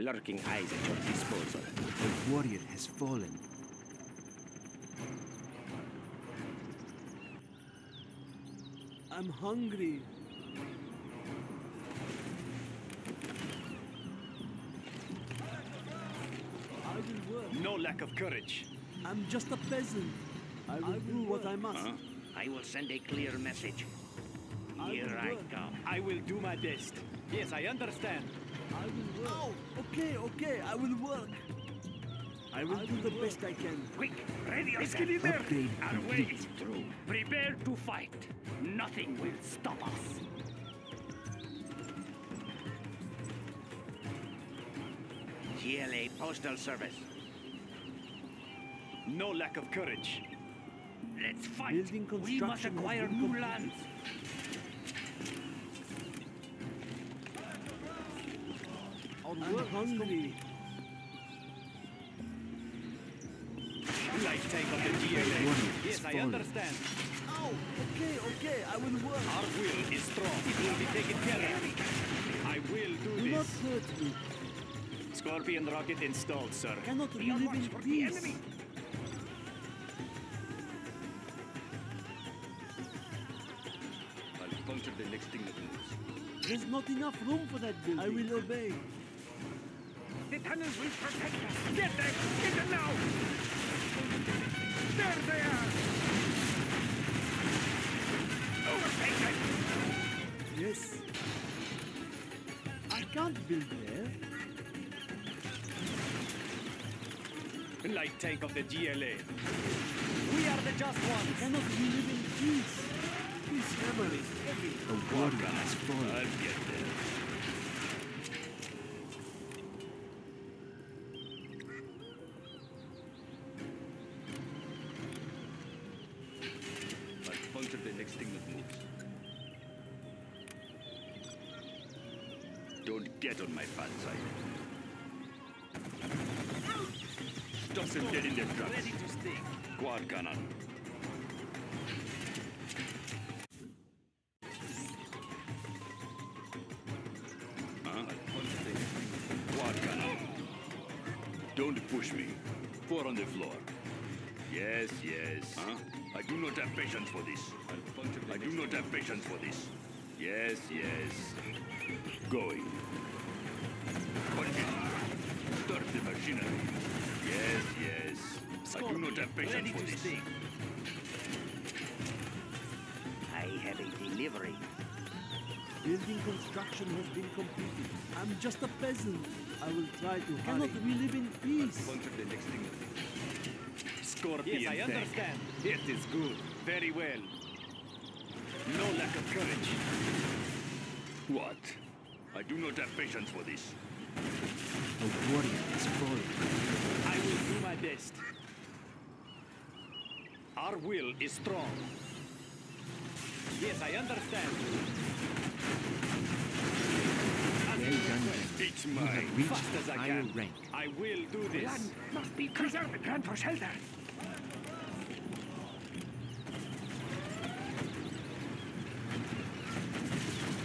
Lurking eyes at your disposal. The warrior has fallen. I'm hungry. I will work. No lack of courage. I'm just a peasant. I will, do what I must. Huh? I will send a clear message. I Here will I work. come. I will do my best. Yes, I understand. I will work. Okay, okay, I will work. I will I do will the work. best I can. Quick, ready Let's yourself. get in there. Upgrade Our way complete. is through. Prepare to fight. Nothing will stop us. GLA Postal Service. No lack of courage. Let's fight. Building we must acquire been new completed. lands. I'm hungry. Light tank of the warrior Yes, I understand. Ow! Okay, okay, I will work. Our will is strong. It will be taken care of. I will do Do not hurt me. Scorpion rocket installed, sir. Cannot we Be on watch for the enemy. I'll puncture the next thing that moves. There's not enough room for that building. I will obey. The tunnels will protect us. Get them! Get them now! There they are! Overtake them! Yes. I can't build there. Light tank of the GLA. We are the just ones. Cannot we live in peace? This hammer is heavy. The warrior has fallen. I'll get there. Puncture the next thing that moves. Don't get on my bad side. Toss him dead in their tracks. Ready to stick. Quad cannon. Huh? Quad cannon. Don't push me. Four on the floor. Yes, yes. Huh? I do not have patience for this. I do not have patience for this. Yes, yes. Going. Continue. Start the machinery. Yes, yes. I do not have patience for this. stick. I have a delivery. Building construction has been completed. I'm just a peasant. I will try to Cannot we live in peace? Puncture the next thing. Scorpion Yes, I tank. understand. It is good. Very well. No lack of courage. What? I do not have patience for this. The warrior has fallen. I will do my best. Our will is strong. Yes, I understand. Well done, then. It's You mine. have reached Fast as I higher can. rank. I will do this. Land must be preserved. Land for shelter.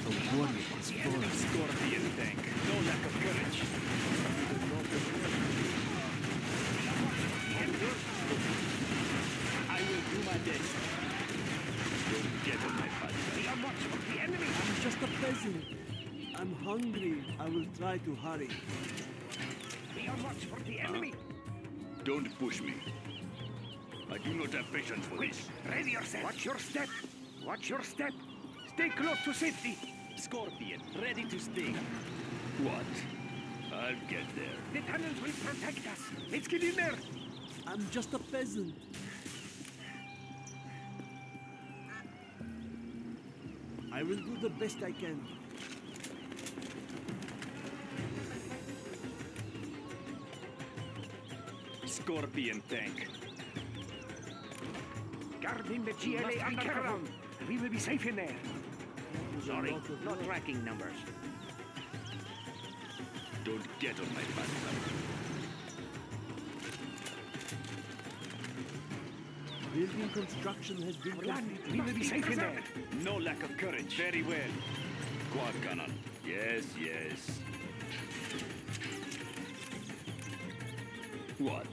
The warrior has fallen. No lack of courage. I will do my best. Don't get on my side. Be on watch for the enemy. I'm just a peasant. I'm hungry. I will try to hurry. Be on watch for the enemy. Don't push me. I do not have patience for Quick, this. ready yourself. Watch your step. Watch your step. Stay close to safety. Scorpion, ready to sting. What? I'll get there. The tunnels will protect us. Let's get in there. I'm just a peasant. I will do the best I can. Scorpion tank. Guarding the GLA must be We will be safe in there. There's a Sorry, lot no tracking numbers. Don't get on my bad side. Building construction has been completed. we will be safe in there. No lack of courage. Very well. Quad cannon. Yes, yes. What?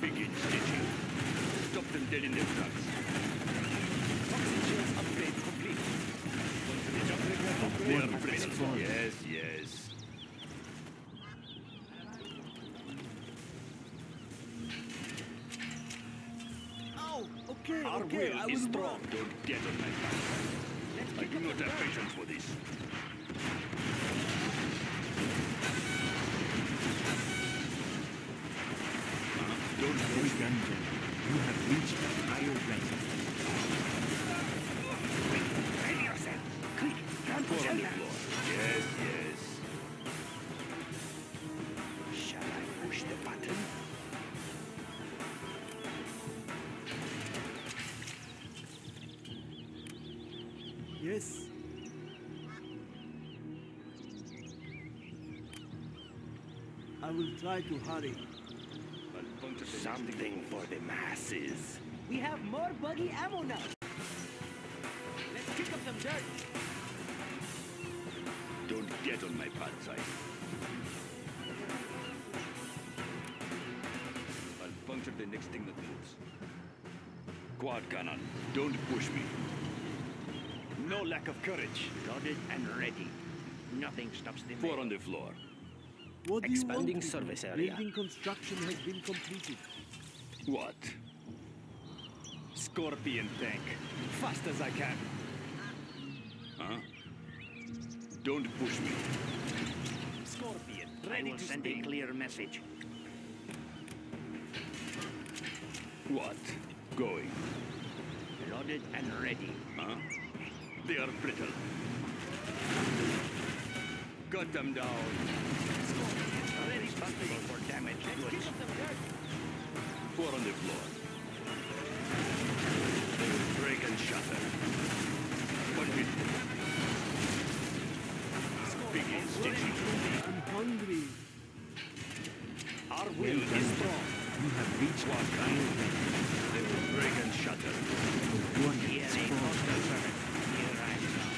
Begin stitching. Stop them dead in their tracks. Toxin shells upgrade complete. They are warrior has brittle. fallen. Yes, yes. Oh, okay, Our okay, will I is strong. walk. Don't get on my back. I do not have patience for this. Don't Very push me. done, gentlemen. You have reached a higher rank. Yes. I will try to hurry. I'll puncture the Something for the masses. We have more buggy ammo now. Let's kick up some dirt. Don't get on my bad side. I'll puncture the next thing that moves. Quad cannon, don't push me. No lack of courage. Loaded and ready. Nothing stops the Four on the floor. What do you want? Expanding me to do? service area. Building construction has been completed. What? Scorpion tank. Fast as I can. Huh? Don't push me. Scorpion. I will to send a clear message. What? Going. Loaded and ready. Huh? They are brittle. Cut them down. Very responsible for damage. Goods. up some dirt. Four on the floor. Break and shatter. One hit. Begin stitching. I'm hungry. Our will is strong. You have reached higher rank. They will break and shatter. The warrior Here has a fallen. postal servant. Here I come.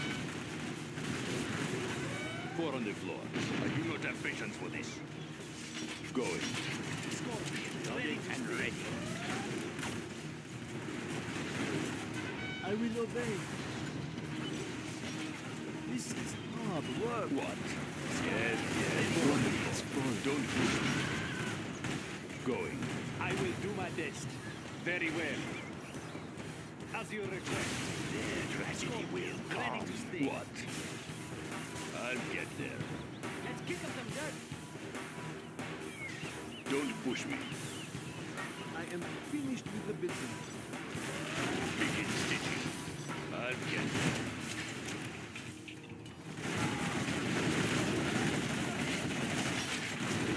Four on the floor. I do not have patience for this. Going. Loaded and ready. I will obey. This is hard work. What? Yes, yes. Warrior. Don't push me. Going. I will do my best. Very well. As you request. The tragedy will Ready come. What? I'll get there. Let's kick up some dirt. Don't push me. I am finished with the business. Begin stitching. I'll get there.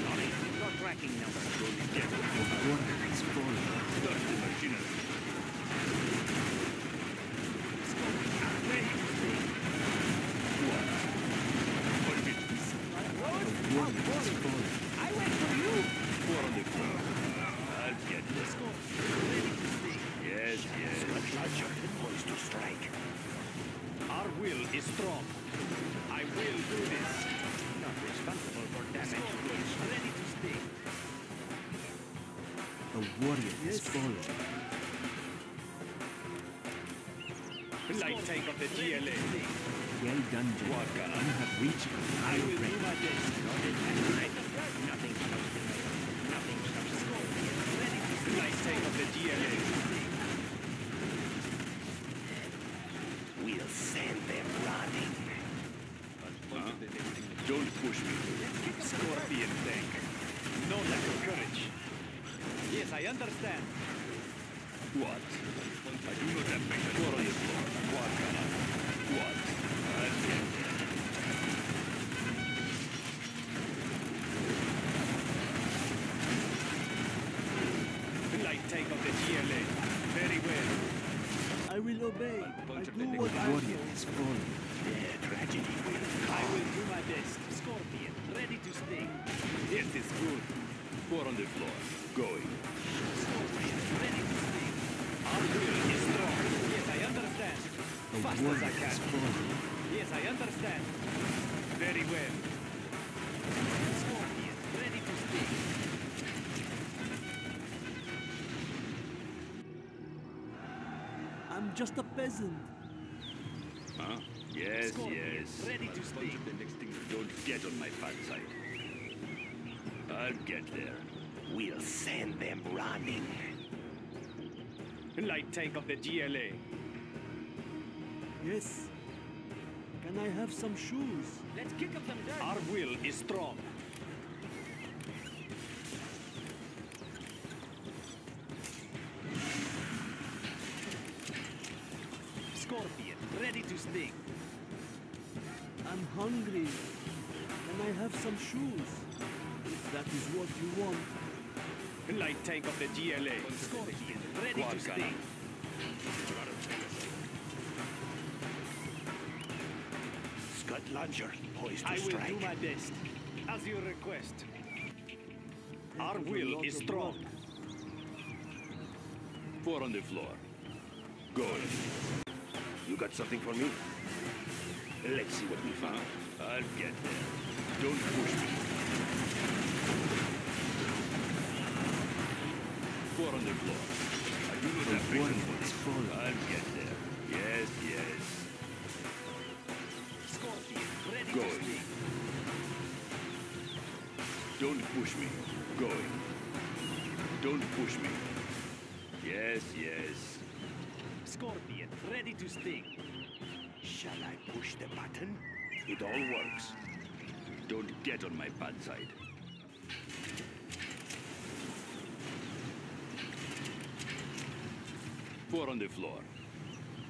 Sorry, no tracking number. Don't get there. The warrior has fallen. Start the machinery. What? One hit. The warrior has fallen. I went for you. Four on the floor. I'll get this. Yes, yes. Roger, poised to strike. Our will is strong. I will do this. Not responsible for damage goods. Ready to sting. The warrior has Yes. fallen. Light tank of the GLA. Well done, gentlemen. You have reached a I higher will do rank. my best. Loaded and ready. Nothing stops the men. Nothing stops the men. Light tank of the GLA. We'll send them running. Huh? Don't push me. Scorpion tank. No lack of courage. Yes, I understand. What? I do not have patience for this. What? What? I'll get there. Light tank of the GLA. Very well. I will obey. I do what I warrior can. has fallen. The tragedy will I will do my best. Scorpion, ready to sting. Yes, is good. Four on the floor. Going. Scorpion, ready to sting. Our will is strong. Yes, I understand. The Fast as I can. Yes, I understand. Very well. I'm just a peasant. Huh? Yes, Scorpion, yes. ready to sting. Don't get on my bad side. I'll get there. We'll send them running. Light tank of the GLA. Yes. Can I have some shoes? Let's kick up some dirt. Our will is strong. Shoes? If that is what you want. Light tank of the GLA. Scorpion, ready Quad to sting. Scud launcher, poised I will do my best. As you request. Our That is a will is strong. Four on the floor. Going. You got something for me? Let's see what we found. I'll get there. Don't push me. Four on the floor. I do not have patience for this. I'll get there. Yes, yes. Scorpion, ready Going. to sting. Don't push me. Going. Don't push me. Yes, yes. Scorpion, ready to sting. Shall I push the button? It all works. Don't get on my bad side. Four on the floor.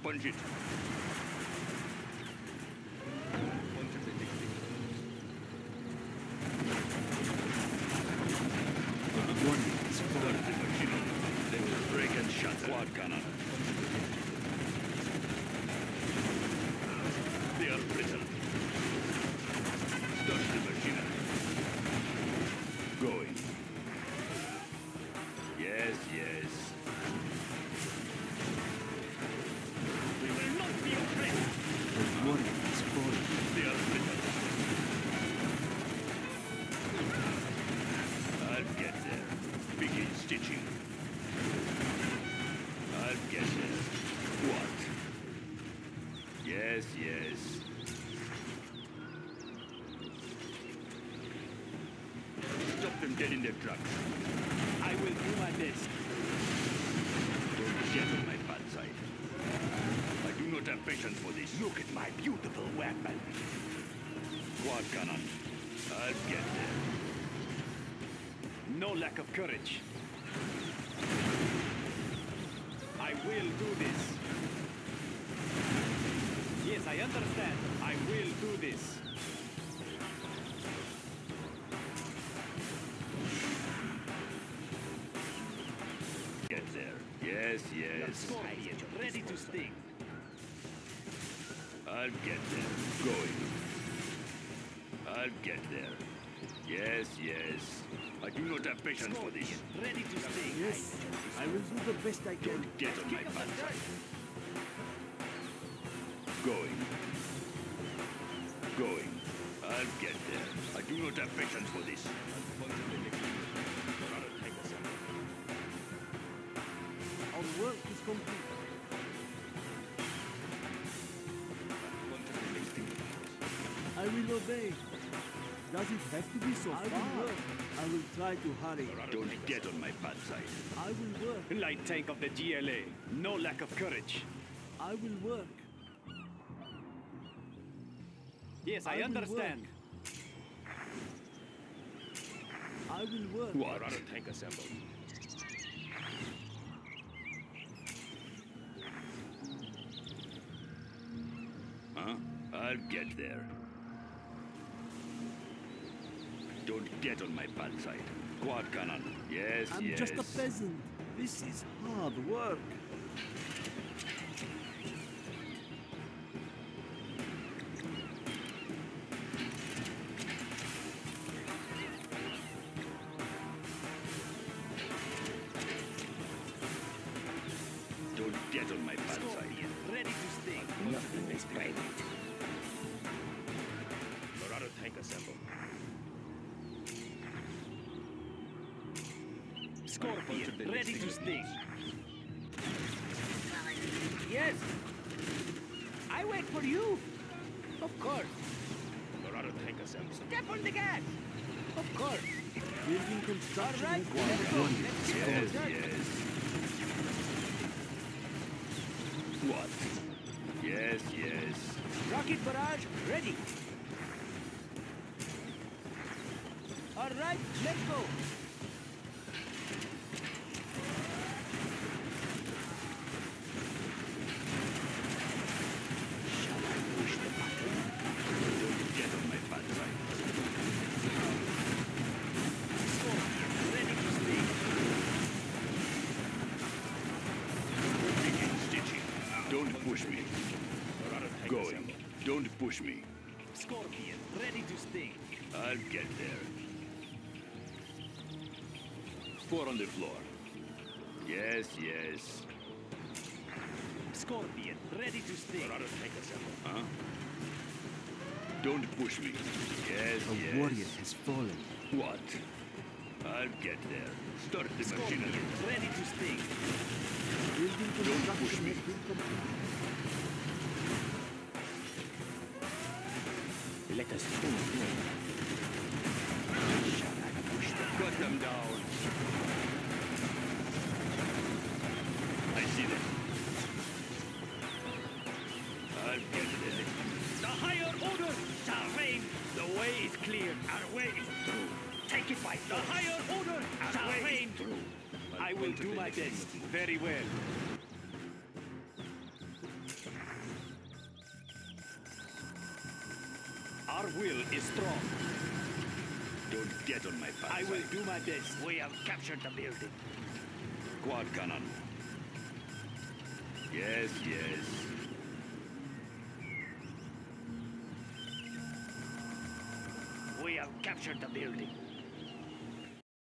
Punch it. I'll get there. No lack of courage. I will do this. Yes, I understand. I will do this. Get there. Yes, yes. Scorpion, ready to sting. I'll get there. Going. I'll get there. Yes, yes. I do not have patience for this. Ready to sting. Yes. I will do the best I can. Don't get on my bad side. Going. Going. I'll get there. I do not have patience for this. Our work is complete. I will obey. Does it have to be so I will work. I will try to hurry. Don't get on my bad side. I will work. Light tank of the GLA. No lack of courage. I will work. Yes, I, I will understand. I will work. What? tank assembled. Huh? I'll get there. Don't get on my bad side. Quad cannon. Yes, I'm yes. just a peasant. This is hard work. I wait for you. Of course. Marauder tank assembly. Step on the gas. Of course. Building All construction right, has let's go. Let's get Yes, yes. What? Yes, yes. Rocket barrage ready. All right, let's go. Don't push me. Scorpion, ready to sting. I'll get there. Four on the floor. Yes, yes. Scorpion, ready to sting. Marauder tank. Huh? Don't push me. Yes, A yes. warrior has fallen. What? I'll get there. Start the Scorpion, machinery. ready to sting. Don't push me. Let us go. Cut them down. I see them. I'll get there. The higher order shall reign. The way is clear. Our way is through. Take it by The higher order shall reign. I will do my best. Very well. Will is strong. Don't get on my bad I will do my best. We have captured the building. Quad cannon. Yes, yes. We have captured the building.